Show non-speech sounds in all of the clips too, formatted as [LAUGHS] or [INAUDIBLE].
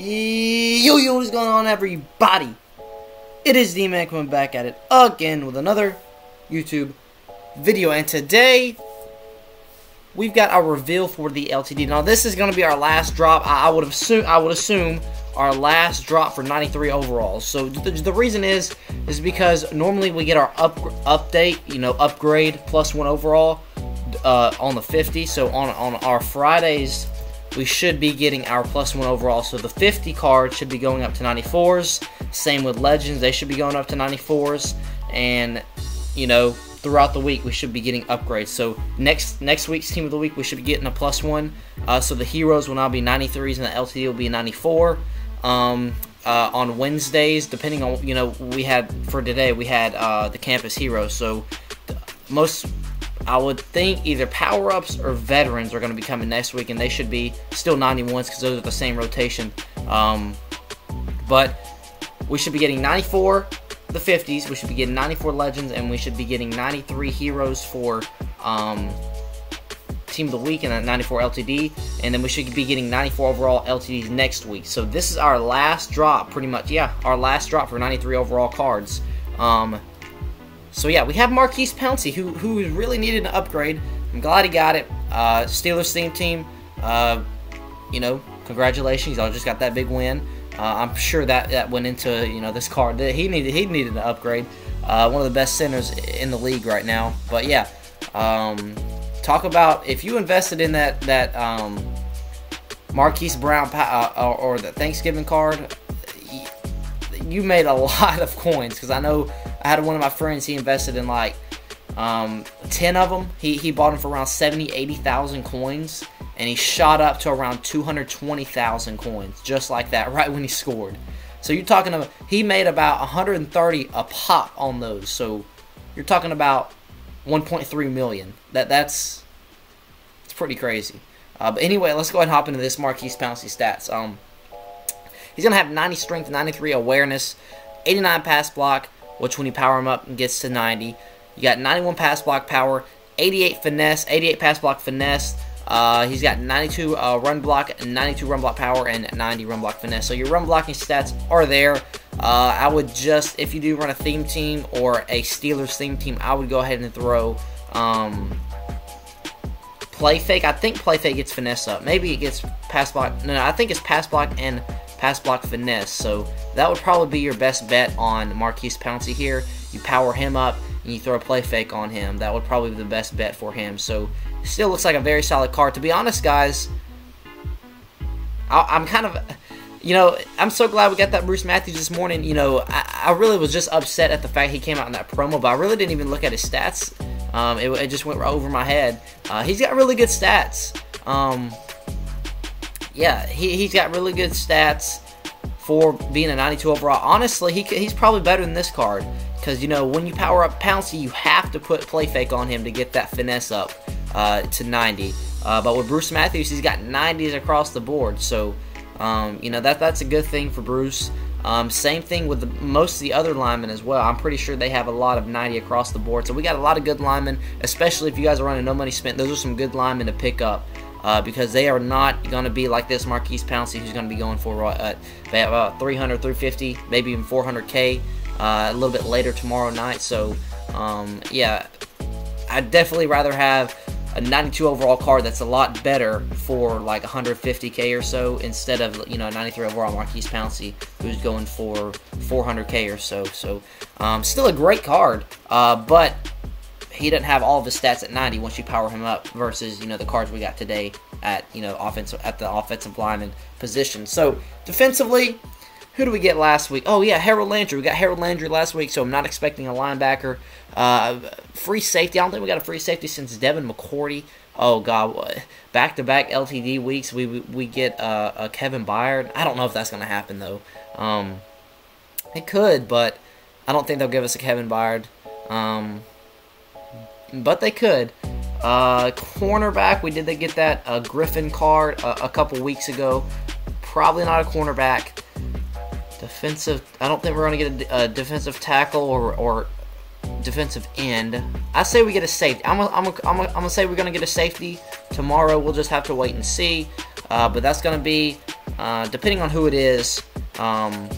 Yo, yo, what's going on, everybody? It is D-Man coming back at it again with another YouTube video, and today we've got our reveal for the LTD. Now, this is going to be our last drop. I, I would assume, I would assume, our last drop for 93 overalls. So the, the reason is, is because normally we get our up, update, you know, upgrade plus one overall uh, on the 50. So on on our Fridays we should be getting our plus one overall. So the 50 card should be going up to 94s. Same with Legends, they should be going up to 94s. And, you know, throughout the week we should be getting upgrades. So next next week's team of the week we should be getting a plus one. Uh, so the heroes will now be 93s and the LTD will be 94. Um, uh, on Wednesdays, depending on you know we had for today we had uh, the campus heroes. So most I would think either power ups or veterans are going to be coming next week, and they should be still 91s because those are the same rotation. Um, but we should be getting 94 the 50s, we should be getting 94 legends, and we should be getting 93 heroes for um, team of the week and a 94 LTD, and then we should be getting 94 overall LTDs next week. So this is our last drop, pretty much. Yeah, our last drop for 93 overall cards. Um, so yeah, we have Maurkice Pouncey, who who really needed an upgrade. I'm glad he got it. Uh, Steelers theme team, uh, you know, congratulations, y'all just got that big win. Uh, I'm sure that that went into you know this card. He needed he needed an upgrade. Uh, one of the best centers in the league right now. But yeah, um, talk about if you invested in that that um, Marquise Brown uh, or the Thanksgiving card, you made a [LAUGHS] lot of coins because I know I had one of my friends, he invested in like um, 10 of them. He, he bought them for around 70, 80,000 coins, and he shot up to around 220,000 coins, just like that, [LAUGHS] right when he scored. So you're talking about, he made about 130 a pop on those. So you're talking about 1.3 million. That That's, it's pretty crazy. Uh, but anyway, let's go ahead and hop into this Maurkice Pouncey stats. Um, he's going to have 90 strength, 93 awareness, 89 pass block, which when you power him up and gets to 90. You got 91 pass block power, 88 finesse, 88 pass block finesse. Uh, he's got 92 uh, run block, 92 run block power, and 90 run block finesse. So your run blocking stats are there. Uh, I would just, if you do run a theme team or a Steelers theme team, I would go ahead and throw um, play fake. I think play fake gets finesse up. Maybe it gets pass block. No, I think it's pass block and pass block finesse. So that would probably be your best bet on Maurkice Pouncey here. You power him up and you throw a play fake on him. That would probably be the best bet for him. So still looks like a very solid card. To be honest, guys, I, am kind of, you know, I'm so glad we got that Bruce Matthews this morning. You know, I, I, really was just upset at the fact he came out in that promo, but I really didn't even look at his stats. Um, it, it, just went right over my head. Uh, he's got really good stats. Um, yeah, he, he's got really good stats for being a 92 overall. Honestly, he, he's probably better than this card. Because, you know, when you power up Pouncey, you have to put play fake on him to get that finesse up uh, to 90. Uh, but with Bruce Matthews, he's got 90s across the board. So, um, you know, that that's a good thing for Bruce. Um, same thing with the, most of the other linemen as well. I'm pretty sure they have a lot of 90 across the board. So we got a lot of good linemen, especially if you guys are running no money spent. Those are some good linemen to pick up uh, because they are not going to be like this Maurkice Pouncey, who's going to be going for uh, about 300, 350, maybe even 400k uh, a little bit later tomorrow night. So, um, yeah, I'd definitely rather have a 92 overall card that's a lot better for like 150k or so instead of you know 93 overall Maurkice Pouncey who's going for 400k or so. So, um, still a great card, uh, but he doesn't have all of his stats at 90 once you power him up versus you know the cards we got today at you know offensive at the offensive lineman position. So defensively, who do we get last week? Oh yeah, Harold Landry. We got Harold Landry last week, so I'm not expecting a linebacker. Uh, free safety. I don't think we got a free safety since Devin McCourty. Oh god, back to back LTD weeks. We we get uh, a Kevin Byard. I don't know if that's gonna happen though. Um, it could, but I don't think they'll give us a Kevin Byard. Um, but they could. Uh, cornerback, we did they get that uh, Griffin card a, a couple weeks ago. Probably not a cornerback. Defensive, I don't think we're going to get a, a, defensive tackle or, or defensive end. I say we get a safety. I'm to say we're going to get a safety tomorrow. We'll just have to wait and see. Uh, but that's going to be Uh, depending on who it is, um,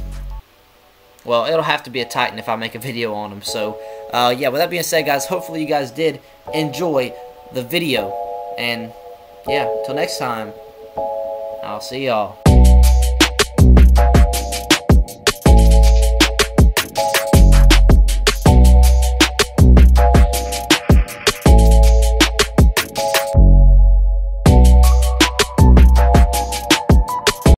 well, it'll have to be a Titan if I make a video on him. So, uh, yeah, with that being said, guys, hopefully you guys did enjoy the video. And, yeah, until next time, I'll see y'all.